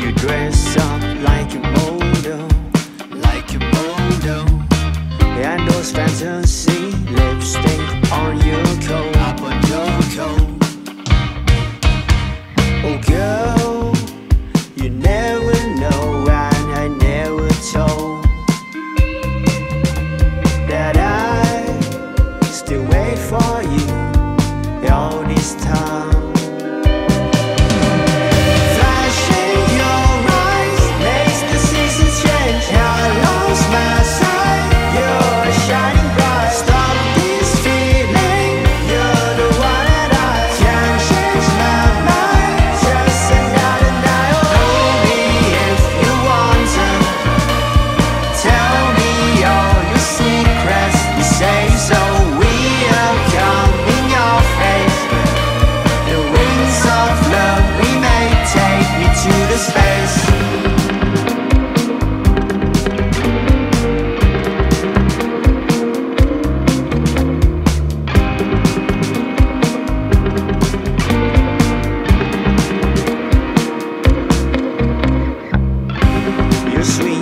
You dress up like a model, like a model. Fantasy lipstick on you. Sweet.